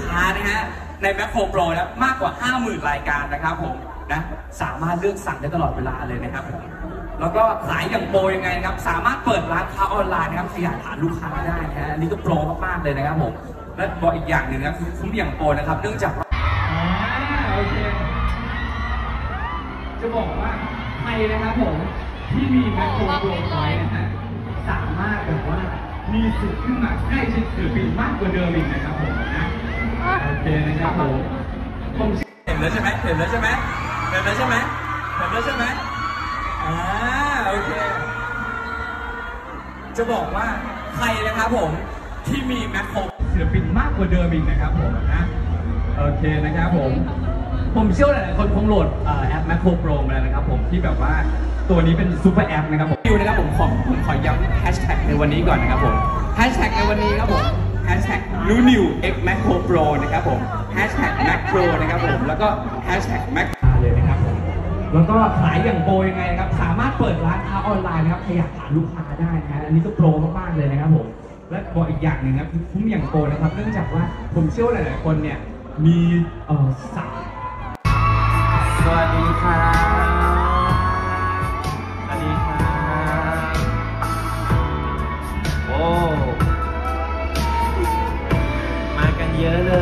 ค้านะฮะในแมคโครโปรนะมากกว่า 50,000 รายการนะครับผมนะสามารถเลือกสั่งได้ตลอดเวลาเลยนะครับผมแล้วก็ขายอย่างโปรยังไงนะครับ สามารถเปิดร้านค้าออนไลน์นะครับขยายฐานลูกค้าได้นะฮะอันนี้ก็โปรมากๆเลยนะครับผมและบอกอีกอย่างหนึ่งนะครับคือคุ้มอย่างโปรนะครับ เนื่องจากโอเคจะบอกว่าใครนะครับผมที่มีแมคโครโปรไว้นะฮะสามารถแบบว่ามีสิทธิ์ขึ้นมาใกล้ชิดศิลปินมากกว่าเดิมอีกนะครับผมนะ โอเคนะครับผมผมเห็นแล้วใช่ไหมเห็นแล้วใช่ไหมเห็นแล้วใช่ไหมเห็นแล้วใช่ไหมอ่าโอเค จะบอกว่าใครนะครับผมที่มีแมคโครศิลปินมากกว่าเดิมอีกนะครับผมนะโอเคนะครับผม ผมเชื่อหลายๆคนคงโหลดเอ่อแอป Macro Pro มาแล้วนะครับผมที่แบบว่าตัวนี้เป็น super app นะครับผมดิวนะครับผมขอผมขอย้ำแฮชแท็กในวันนี้ก่อนนะครับผมแฮชแท็กในวันนี้ครับผมแฮชแท็กนูนิว X Macro Pro นะครับผมแฮชแท็กแม็คโครนะครับผมแล้วก็แฮชแท็กแมคเลยนะครับผมแล้วก็ขายอย่าง Pro ยังไงนะครับสามารถเปิดร้านค้าออนไลน์นะครับขยับฐานลูกค้าได้นะฮะอันนี้ก็ Pro มากๆเลยนะครับผมและบอกอีกอย่างหนึ่งนะคุ้มอย่าง Pro นะครับ เนื่องจากว่าผมเชื่อหลาย ๆ คนเนี่ยมีเอ่อสาวสวัสดีครับสวัสดีครับโอ้มากันเยอะเลย